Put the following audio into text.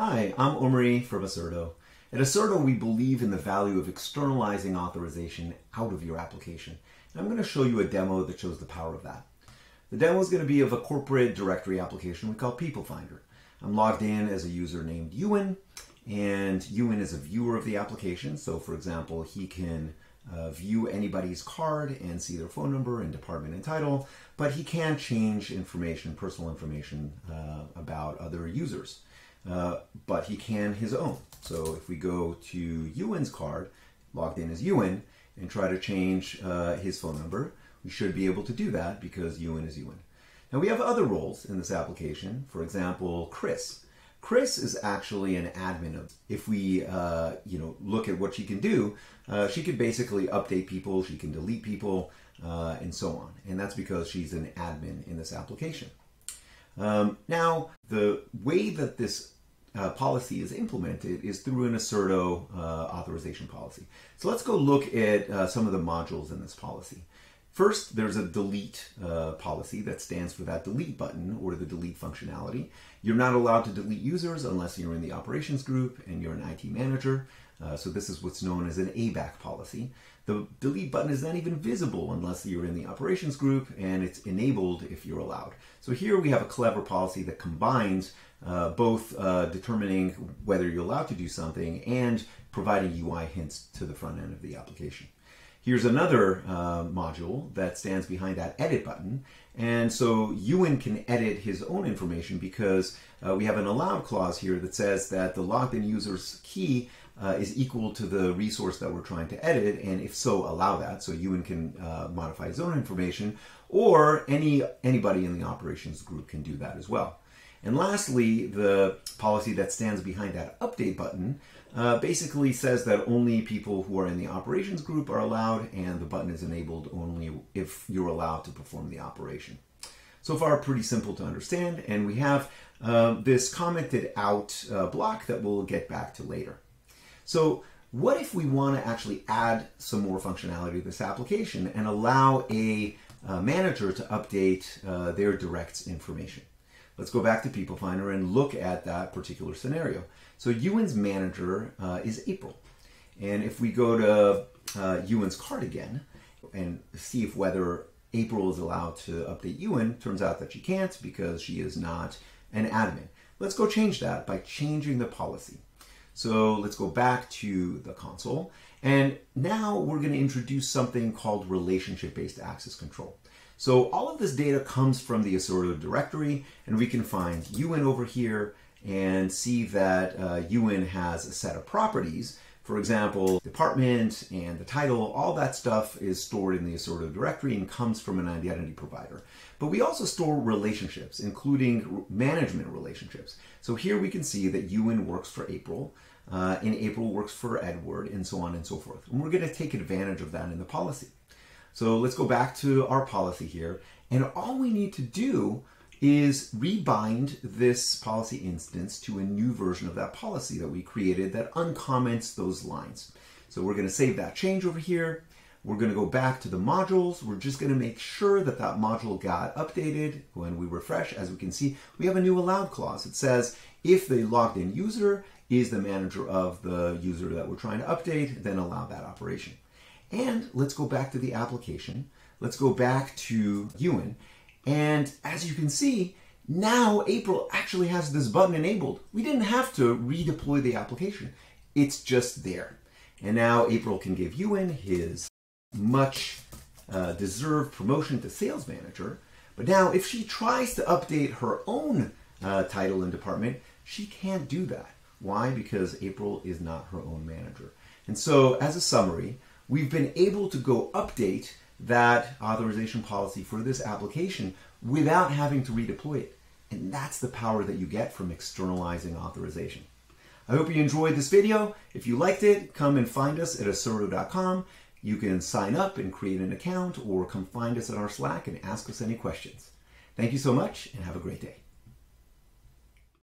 Hi, I'm Omri from Aserto. At Aserto, we believe in the value of externalizing authorization out of your application. And I'm going to show you a demo that shows the power of that. The demo is going to be of a corporate directory application we call People Finder. I'm logged in as a user named Ewan, and Ewan is a viewer of the application. So, for example, he can uh, view anybody's card and see their phone number and department and title, but he can change information, personal information uh, about other users. Uh, but he can his own. So if we go to Ewan's card, logged in as Ewan, and try to change uh, his phone number, we should be able to do that because Ewan is Ewan. Now we have other roles in this application. For example, Chris. Chris is actually an admin. If we, uh, you know, look at what she can do, uh, she can basically update people, she can delete people, uh, and so on. And that's because she's an admin in this application. Um, now, the way that this uh, policy is implemented is through an Aserto uh, authorization policy. So let's go look at uh, some of the modules in this policy. First, there's a delete uh, policy that stands for that delete button or the delete functionality. You're not allowed to delete users unless you're in the operations group and you're an IT manager. Uh, so this is what's known as an ABAC policy. The delete button is not even visible unless you're in the operations group and it's enabled if you're allowed. So here we have a clever policy that combines uh, both uh, determining whether you're allowed to do something and providing UI hints to the front end of the application. Here's another uh, module that stands behind that edit button. And so Ewan can edit his own information because uh, we have an allowed clause here that says that the logged in user's key uh, is equal to the resource that we're trying to edit, and if so, allow that. So Ewan can uh, modify his own information, or any anybody in the operations group can do that as well. And lastly, the policy that stands behind that update button uh, basically says that only people who are in the operations group are allowed, and the button is enabled only if you're allowed to perform the operation. So far, pretty simple to understand, and we have uh, this commented out uh, block that we'll get back to later. So what if we want to actually add some more functionality to this application and allow a uh, manager to update uh, their directs information? Let's go back to People Finder and look at that particular scenario. So Ewan's manager uh, is April. And if we go to uh, Ewan's card again and see if whether April is allowed to update Ewan, turns out that she can't because she is not an admin. Let's go change that by changing the policy. So let's go back to the console. And now we're going to introduce something called relationship-based access control. So all of this data comes from the Aserto directory, and we can find un over here and see that uh, Ewan has a set of properties. For example, department and the title, all that stuff is stored in the Aserto directory and comes from an identity provider. But we also store relationships, including management relationships. So here we can see that Ewan works for April uh, and April works for Edward, and so on and so forth. And we're going to take advantage of that in the policy. So let's go back to our policy here. And all we need to do is rebind this policy instance to a new version of that policy that we created that uncomments those lines. So we're going to save that change over here. We're going to go back to the modules. We're just going to make sure that that module got updated. When we refresh, as we can see, we have a new allowed clause. It says if the logged in user is the manager of the user that we're trying to update, then allow that operation. And let's go back to the application. Let's go back to Ewan. And as you can see, now April actually has this button enabled. We didn't have to redeploy the application. It's just there. And now April can give Ewan his much uh, deserved promotion to sales manager. But now if she tries to update her own uh, title and department, she can't do that. Why? Because April is not her own manager. And so, as a summary, we've been able to go update that authorization policy for this application without having to redeploy it. And that's the power that you get from externalizing authorization. I hope you enjoyed this video. If you liked it, come and find us at aserto.com. You can sign up and create an account or come find us at our Slack and ask us any questions. Thank you so much and have a great day.